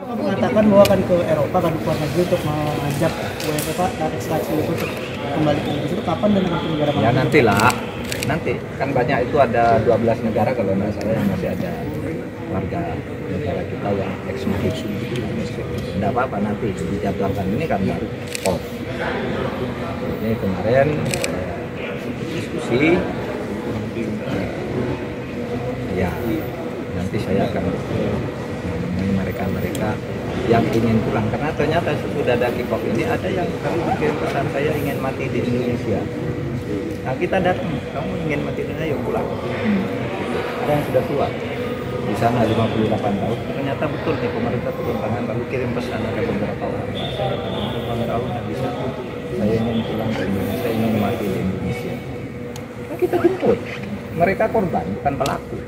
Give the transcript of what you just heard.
Bapak mengatakan bahwa akan ke Eropa kan ke luar untuk mengajak WFA dan ekstraksi itu untuk kembali ke Indonesia itu kapan dan dengan negara mana? Ya nantilah, nanti kan banyak itu ada 12 negara kalau nggak salah yang masih ada warga negara kita yang eksklusif. Tidak apa-apa nanti dijadwalkan ini kan baru pos. Ini kemarin diskusi, ya nanti saya akan menemui mereka-mereka yang ingin pulang. Karena ternyata sudah ada kick off ini ada yang kami bikin pesan saya ingin mati di Indonesia. Nah kita datang kamu ingin mati di Indonesia yuk pulang. Ada yang sudah tua. Di sana 58 tahun. Ternyata betul nih pemerintah turun tangan lalu kirim pesan ada beberapa orang saya tahun bisa saya ingin pulang ke Indonesia ingin mati di Indonesia. Nah, kita jemput. Mereka korban bukan pelaku